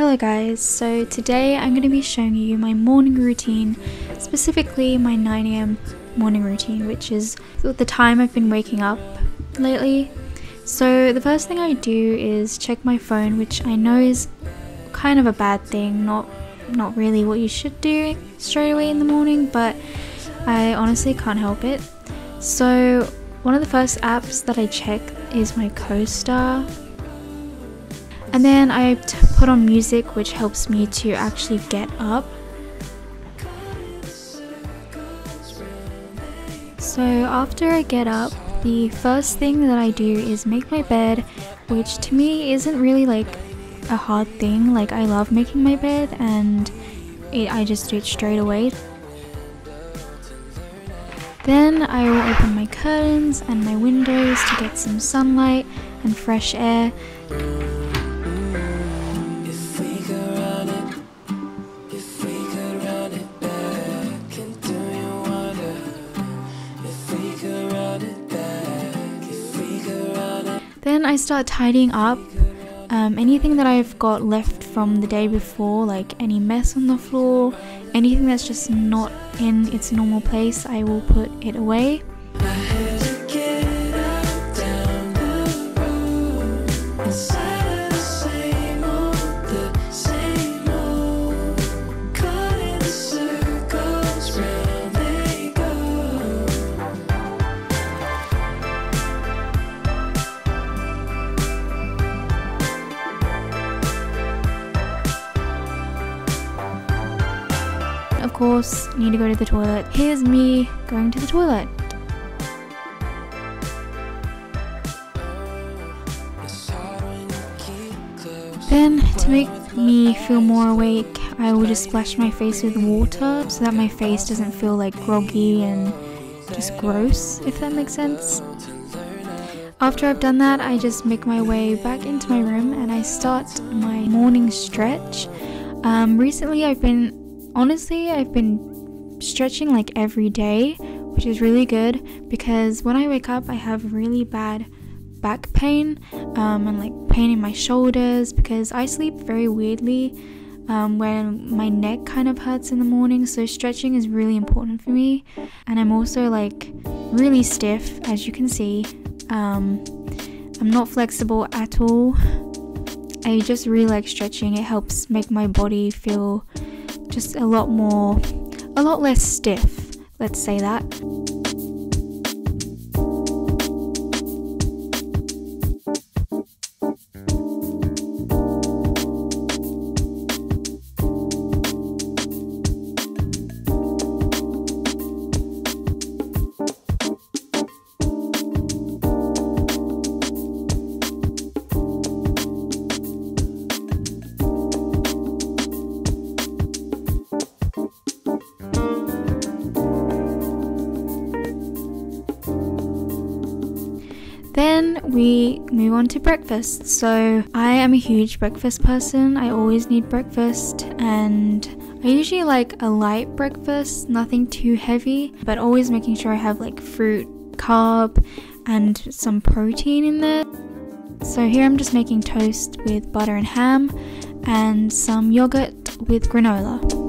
Hello guys, so today I'm going to be showing you my morning routine, specifically my 9am morning routine, which is the time I've been waking up lately. So the first thing I do is check my phone, which I know is kind of a bad thing, not not really what you should do straight away in the morning, but I honestly can't help it. So one of the first apps that I check is my CoStar and then I put on music which helps me to actually get up. So after I get up, the first thing that I do is make my bed, which to me isn't really like a hard thing. Like I love making my bed and it, I just do it straight away. Then I will open my curtains and my windows to get some sunlight and fresh air. Then I start tidying up um, anything that I've got left from the day before, like any mess on the floor, anything that's just not in its normal place, I will put it away. Course, need to go to the toilet. Here's me going to the toilet. Then, to make me feel more awake, I will just splash my face with water so that my face doesn't feel like groggy and just gross, if that makes sense. After I've done that, I just make my way back into my room and I start my morning stretch. Um, recently, I've been honestly, I've been stretching like every day, which is really good because when I wake up, I have really bad back pain um, and like pain in my shoulders because I sleep very weirdly um, when my neck kind of hurts in the morning. So, stretching is really important for me, and I'm also like really stiff, as you can see. Um, I'm not flexible at all. I just really like stretching, it helps make my body feel just a lot more, a lot less stiff, let's say that. Move on to breakfast. So, I am a huge breakfast person. I always need breakfast, and I usually like a light breakfast, nothing too heavy, but always making sure I have like fruit, carb, and some protein in there. So, here I'm just making toast with butter and ham, and some yogurt with granola.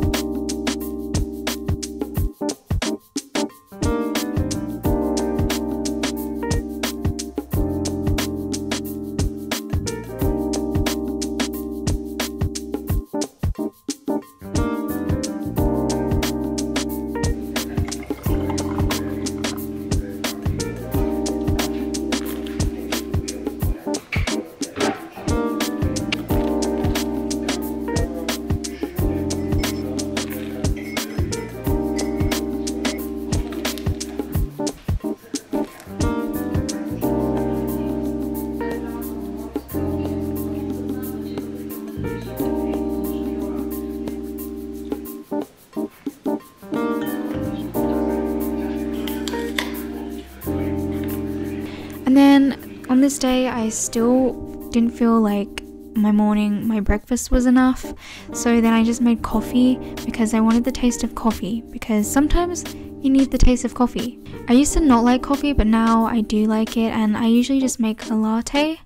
On this day, I still didn't feel like my morning, my breakfast was enough. So then I just made coffee because I wanted the taste of coffee. Because sometimes you need the taste of coffee. I used to not like coffee, but now I do like it, and I usually just make a latte.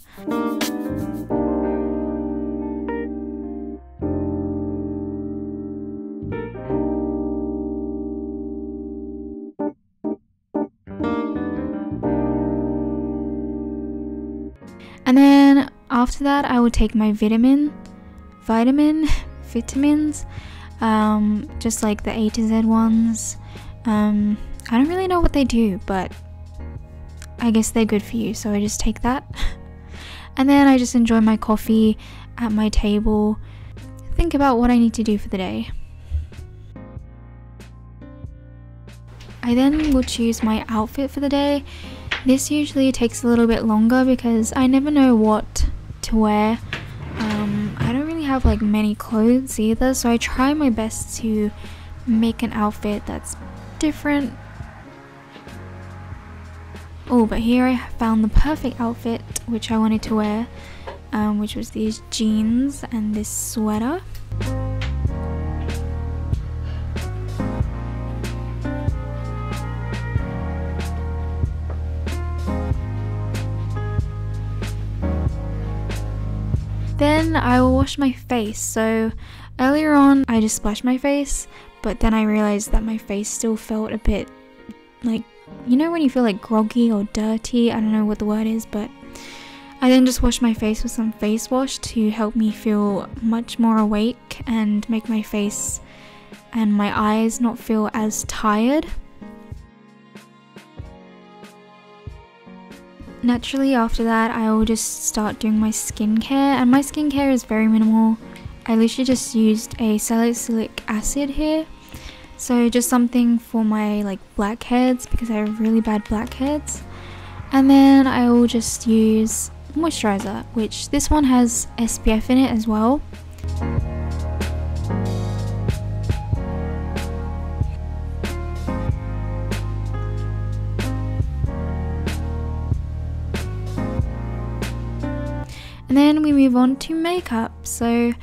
After that, I will take my vitamin, vitamin, vitamins, um, just like the A to Z ones. Um, I don't really know what they do, but I guess they're good for you, so I just take that. and then I just enjoy my coffee at my table, think about what I need to do for the day. I then will choose my outfit for the day. This usually takes a little bit longer because I never know what to wear. Um, I don't really have like many clothes either, so I try my best to make an outfit that's different. Oh, but here I found the perfect outfit which I wanted to wear, um, which was these jeans and this sweater. Then I will wash my face. So earlier on, I just splashed my face, but then I realized that my face still felt a bit like, you know, when you feel like groggy or dirty? I don't know what the word is, but I then just washed my face with some face wash to help me feel much more awake and make my face and my eyes not feel as tired. Naturally after that I will just start doing my skincare and my skincare is very minimal. I literally just used a salicylic acid here. So just something for my like blackheads because I have really bad blackheads. And then I will just use moisturizer, which this one has SPF in it as well. And then we move on to makeup. So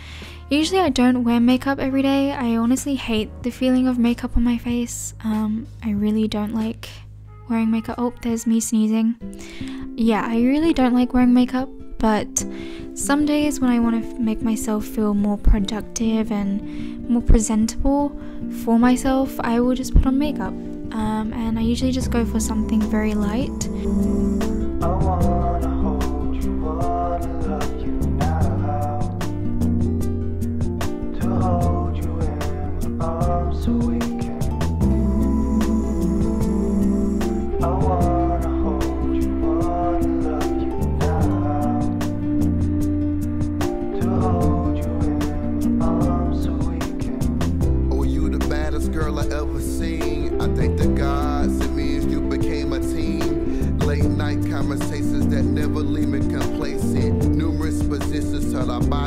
usually I don't wear makeup every day. I honestly hate the feeling of makeup on my face. Um, I really don't like wearing makeup. Oh, there's me sneezing. Yeah, I really don't like wearing makeup, but some days when I want to make myself feel more productive and more presentable for myself, I will just put on makeup. Um, and I usually just go for something very light.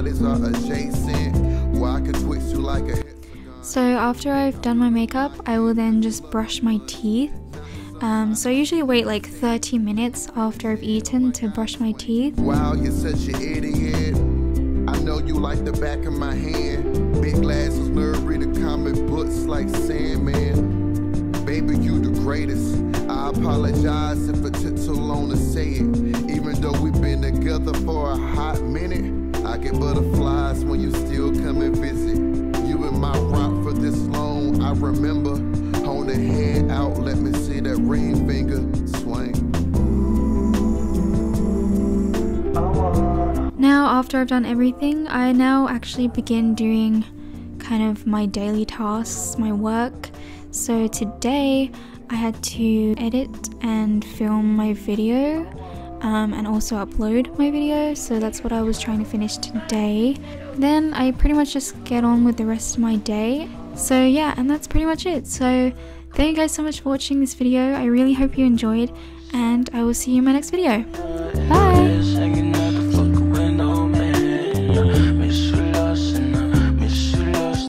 Bodies are adjacent. I can twitch you like a so after I've done my makeup, I will then just brush my teeth. Um, so I usually wait like 30 minutes after I've eaten to brush my teeth. Wow, you're such an idiot. I know you like the back of my hand. Big glasses, comic books like Sandman. Baby, you the greatest. I apologize if it took too long to say it. Even though we've been together for a hot get butterflies when you still come and visit. You my rock for this long, I remember. Hold the hand out, let me see that ring finger swing. Now, after I've done everything, I now actually begin doing kind of my daily tasks, my work. So today, I had to edit and film my video um, and also upload my video so that's what I was trying to finish today. Then I pretty much just get on with the rest of my day. So yeah and that's pretty much it. So thank you guys so much for watching this video. I really hope you enjoyed and I will see you in my next video. Bye